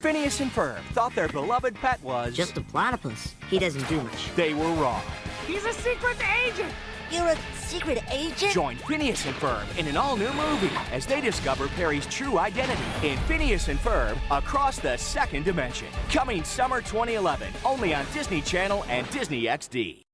Phineas and Ferb thought their beloved pet was... Just a platypus. He doesn't do much. They were wrong. He's a secret agent! You're a secret agent? Join Phineas and Ferb in an all-new movie as they discover Perry's true identity in Phineas and Ferb Across the Second Dimension. Coming summer 2011, only on Disney Channel and Disney XD.